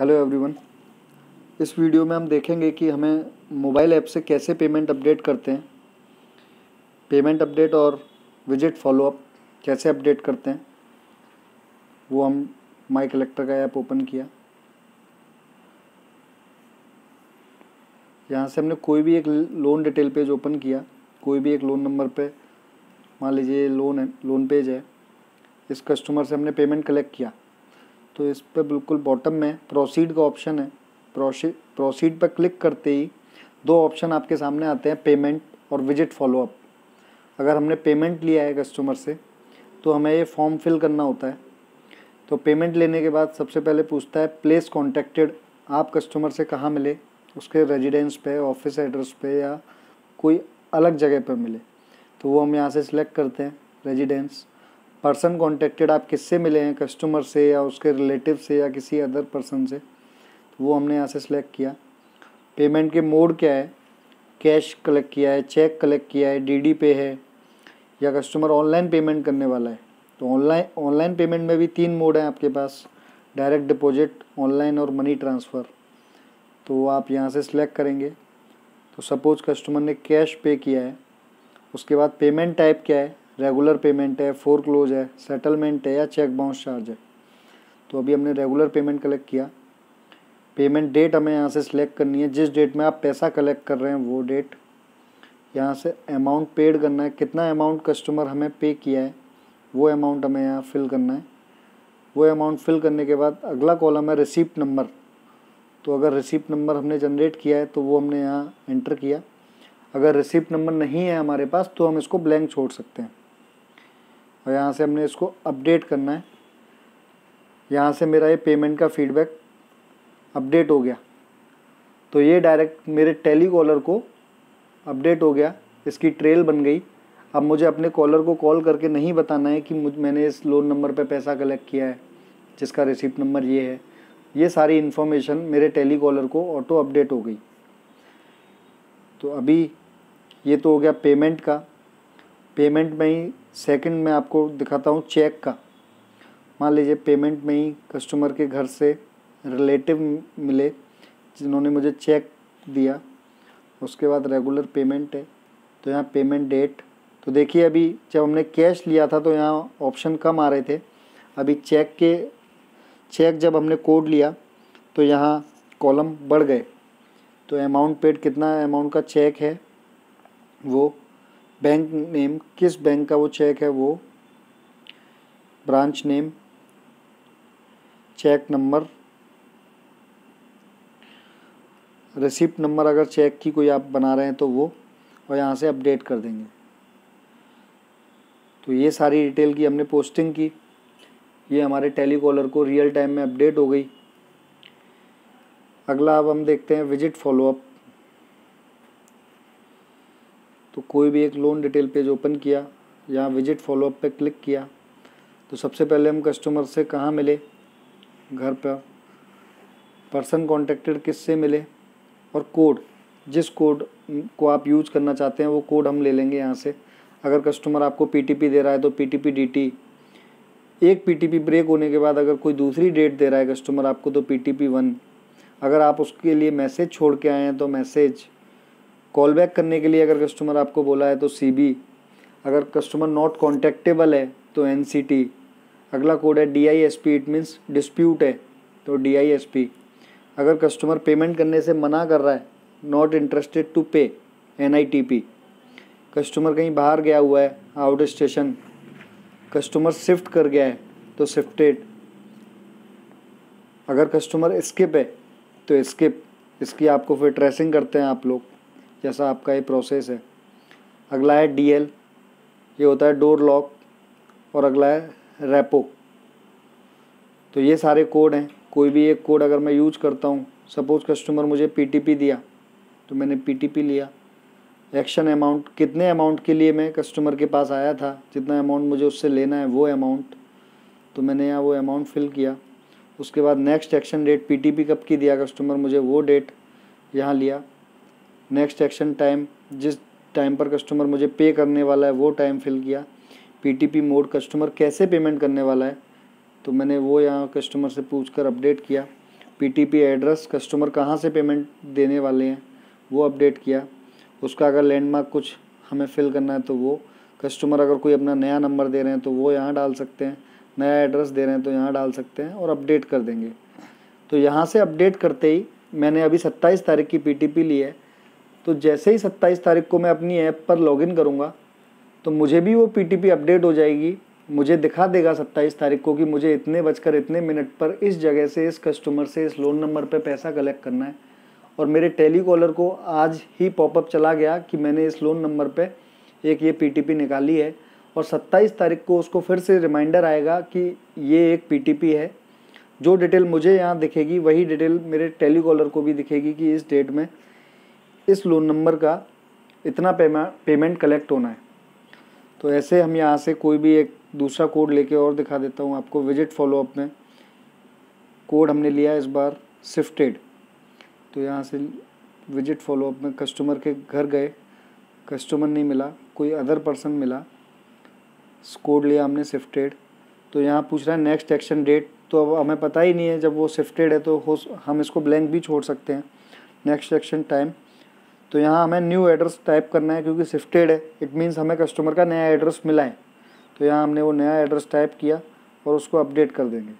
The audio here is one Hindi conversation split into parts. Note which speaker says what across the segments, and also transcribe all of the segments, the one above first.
Speaker 1: हेलो एवरीवन इस वीडियो में हम देखेंगे कि हमें मोबाइल ऐप से कैसे पेमेंट अपडेट करते हैं। पेमेंट अपडेट और विज़िट फॉलोअप कैसे अपडेट करते हैं, वो हम माई कलेक्टर का ऐप ओपन किया। यहाँ से हमने कोई भी एक लोन डिटेल पेज ओपन किया, कोई भी एक लोन नंबर पे, मान लीजिए लोन है लोन पेज है, इस कस्टमर से हमने पेमेंट कलेक्ट किया। तो इस पर बिल्कुल बॉटम में प्रोसीड का ऑप्शन है। प्रोसीड प्रोसीड पर क्लिक करते ही दो ऑप्शन आपके सामने आते हैं पेमेंट और विज़िट फॉलोअप अगर हमने पेमेंट लिया है कस्टमर से तो हमें ये फॉर्म फिल करना होता है। तो पेमेंट लेने के बाद सबसे पहले पूछता है प्लेस कॉन्टेक्टेड आप कस्टमर से कहाँ मिले? उसके रेजिडेंस पे ऑफ़िस एड्रेस पे या कोई अलग जगह पर मिले। तो वो हम यहाँ से सिलेक्ट करते हैं रेजिडेंस पर्सन कॉन्टेक्टेड आप किससे मिले हैं? कस्टमर से या उसके रिलेटिव से या किसी अदर पर्सन से? तो वो हमने यहाँ से सिलेक्ट किया। पेमेंट के मोड क्या है? कैश कलेक्ट किया है चेक कलेक्ट किया है डीडी पे है या कस्टमर ऑनलाइन पेमेंट करने वाला है? तो ऑनलाइन ऑनलाइन पेमेंट में भी तीन मोड हैं आपके पास। डायरेक्ट डिपॉजिट ऑनलाइन और मनी ट्रांसफ़र तो आप यहाँ से सिलेक्ट करेंगे। तो सपोज़ कस्टमर ने कैश पे किया है। उसके बाद पेमेंट टाइप क्या है? रेगुलर पेमेंट है फोर क्लोज है सेटलमेंट है या चेक बाउंस चार्ज है। तो अभी हमने रेगुलर पेमेंट कलेक्ट किया। पेमेंट डेट हमें यहाँ से सिलेक्ट करनी है। जिस डेट में आप पैसा कलेक्ट कर रहे हैं, वो डेट यहाँ से अमाउंट पेड करना है। कितना अमाउंट कस्टमर हमें पे किया है, वो अमाउंट हमें यहाँ फिल करना है। वो अमाउंट फिल करने के बाद अगला कॉलम है रिसिप्ट नंबर तो अगर रिसिप्ट नंबर हमने जनरेट किया है तो वो हमने यहाँ एंटर किया। अगर रिसिप्ट नंबर नहीं है हमारे पास तो हम इसको ब्लैंक छोड़ सकते हैं। और यहाँ से हमने इसको अपडेट करना है। यहाँ से मेरा ये पेमेंट का फीडबैक अपडेट हो गया। तो ये डायरेक्ट मेरे टेली कॉलर को अपडेट हो गया। इसकी ट्रेल बन गई। अब मुझे अपने कॉलर को कॉल करके नहीं बताना है कि मुझ, मैंने इस लोन नंबर पे पैसा कलेक्ट किया है, जिसका रिसिप्ट नंबर ये है। ये सारी इन्फॉर्मेशन मेरे टेली कॉलर को ऑटो अपडेट हो गई। तो अभी ये तो हो गया पेमेंट का। पेमेंट में ही सेकंड मैं आपको दिखाता हूँ चेक का। मान लीजिए पेमेंट में ही कस्टमर के घर से रिलेटिव मिले, जिन्होंने मुझे चेक दिया, उसके बाद रेगुलर पेमेंट है तो यहाँ पेमेंट डेट तो देखिए अभी जब हमने कैश लिया था तो यहाँ ऑप्शन कम आ रहे थे। अभी चेक के चेक जब हमने कोड लिया तो यहाँ कॉलम बढ़ गए। तो अमाउंट पेड कितना अमाउंट का चेक है, वो बैंक नेम, किस बैंक का वो चेक है वो? Branch name cheque number receipt number अगर चेक की कोई आप बना रहे हैं तो वो, और यहाँ से अपडेट कर देंगे। तो ये सारी डिटेल की हमने पोस्टिंग की। ये हमारे टेलीकॉलर को रियल टाइम में अपडेट हो गई। अगला अब हम देखते हैं विज़िट फॉलोअप तो कोई भी एक लोन डिटेल पेज ओपन किया या विज़िट फॉलोअप पे क्लिक किया तो सबसे पहले हम कस्टमर से कहाँ मिले? घर पर। पर्सन कॉन्टेक्टेड किससे मिले? और कोड जिस कोड को आप यूज़ करना चाहते हैं, वो कोड हम ले लेंगे यहाँ से। अगर कस्टमर आपको पीटीपी दे रहा है तो पीटीपी डीटी एक पीटीपी ब्रेक होने के बाद अगर कोई दूसरी डेट दे रहा है कस्टमर आपको तो पीटीपी वन अगर आप उसके लिए मैसेज छोड़ के आए हैं तो मैसेज कॉल बैक करने के लिए अगर कस्टमर आपको बोला है तो सीबी अगर कस्टमर नॉट कॉन्टेक्टेबल है तो एनसीटी अगला कोड है D I S P it means dispute है तो डी आई एस पी अगर कस्टमर पेमेंट करने से मना कर रहा है not interested to pay N I T P customer कहीं बाहर गया हुआ है आउट स्टेशन कस्टमर शिफ्ट कर गया है तो शिफ्टेड अगर कस्टमर स्किप है तो स्किप इसकी आपको फिर ट्रेसिंग करते हैं आप लोग। जैसा आपका ये प्रोसेस है। अगला है डीएल ये होता है डोर लॉक और अगला है रेपो तो ये सारे कोड हैं। कोई भी एक कोड अगर मैं यूज़ करता हूँ सपोज़ कस्टमर मुझे पीटीपी दिया तो मैंने पीटीपी लिया। एक्शन अमाउंट कितने अमाउंट के लिए मैं कस्टमर के पास आया था, जितना अमाउंट मुझे उससे लेना है, वो अमाउंट तो मैंने यहाँ वो अमाउंट फिल किया। उसके बाद नेक्स्ट एक्शन डेट पीटीपी कब की दिया कस्टमर मुझे, वो डेट यहाँ लिया। नेक्स्ट एक्शन टाइम जिस टाइम पर कस्टमर मुझे पे करने वाला है, वो टाइम फिल किया। पीटीपी मोड कस्टमर कैसे पेमेंट करने वाला है? तो मैंने वो यहाँ कस्टमर से पूछ कर अपडेट किया पीटीपी एड्रेस कस्टमर कहाँ से पेमेंट देने वाले हैं, वो अपडेट किया। उसका अगर लैंडमार्क कुछ हमें फिल करना है तो वो कस्टमर अगर कोई अपना नया नंबर दे रहे हैं तो वो यहाँ डाल सकते हैं। नया एड्रेस दे रहे हैं तो यहाँ डाल सकते हैं और अपडेट कर देंगे। तो यहाँ से अपडेट करते ही मैंने अभी सत्ताईस तारीख की पीटीपी ली है। तो जैसे ही सत्ताईस तारीख को मैं अपनी ऐप पर लॉगिन करूँगा तो मुझे भी वो पीटीपी अपडेट हो जाएगी। मुझे दिखा देगा सत्ताईस तारीख को कि मुझे इतने बजकर इतने मिनट पर इस जगह से, इस कस्टमर से, इस लोन नंबर पर पैसा कलेक्ट करना है। और मेरे टेलीकॉलर को आज ही पॉपअप चला गया कि मैंने इस लोन नंबर पे एक ये पीटीपी निकाली है। और 27 तारीख को उसको फिर से रिमाइंडर आएगा कि ये एक पीटीपी है। जो डिटेल मुझे यहाँ दिखेगी, वही डिटेल मेरे टेलीकॉलर को भी दिखेगी कि इस डेट में इस लोन नंबर का इतना पेमेंट कलेक्ट होना है। तो ऐसे हम यहाँ से कोई भी एक दूसरा कोड लेके और दिखा देता हूँ आपको विज़िट फॉलोअप में। कोड हमने लिया इस बार शिफ्टेड तो यहाँ से विज़िट फॉलोअप में कस्टमर के घर गए कस्टमर नहीं मिला, कोई अदर पर्सन मिला। कोड लिया हमने शिफ्टेड तो यहाँ पूछ रहा है नेक्स्ट एक्शन डेट तो अब हमें पता ही नहीं है, जब वो शिफ्टेड है तो हो हम इसको ब्लैंक भी छोड़ सकते हैं। नेक्स्ट एक्शन टाइम तो यहाँ हमें न्यू एड्रेस टाइप करना है क्योंकि शिफ्टेड है। इट मीन्स हमें कस्टमर का नया एड्रेस मिला है। तो यहाँ हमने वो नया एड्रेस टाइप किया और उसको अपडेट कर देंगे।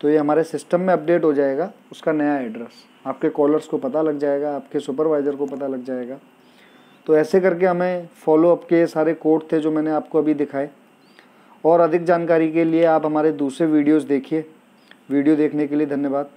Speaker 1: तो ये हमारे सिस्टम में अपडेट हो जाएगा, उसका नया एड्रेस आपके कॉलर्स को पता लग जाएगा, आपके सुपरवाइज़र को पता लग जाएगा। तो ऐसे करके हमें फॉलो अप के सारे कोड थे जो मैंने आपको अभी दिखाए। और अधिक जानकारी के लिए आप हमारे दूसरे वीडियोस देखिए। वीडियो देखने के लिए धन्यवाद।